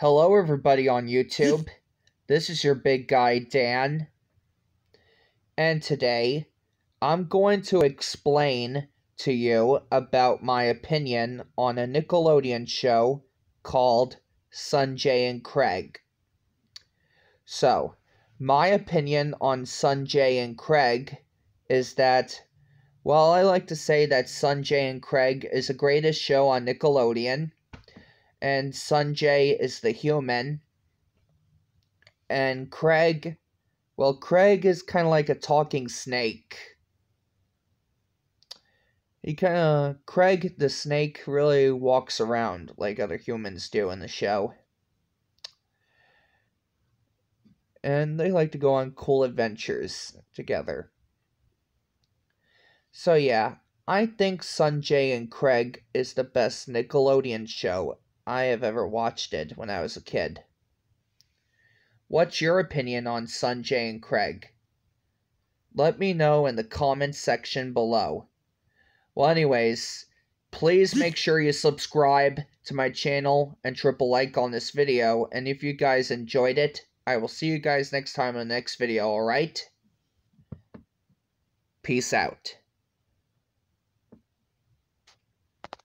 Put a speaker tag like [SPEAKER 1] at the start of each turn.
[SPEAKER 1] Hello, everybody on YouTube. this is your big guy, Dan. And today, I'm going to explain to you about my opinion on a Nickelodeon show called Sanjay and Craig. So, my opinion on Sanjay and Craig is that, well, I like to say that Sanjay and Craig is the greatest show on Nickelodeon and Sanjay is the human. And Craig, well, Craig is kind of like a talking snake. He kind of, Craig the snake really walks around like other humans do in the show. And they like to go on cool adventures together. So, yeah, I think Sanjay and Craig is the best Nickelodeon show I have ever watched it when I was a kid. What's your opinion on Sanjay and Craig? Let me know in the comments section below. Well, anyways, please make sure you subscribe to my channel and triple like on this video. And if you guys enjoyed it, I will see you guys next time in the next video, alright? Peace out.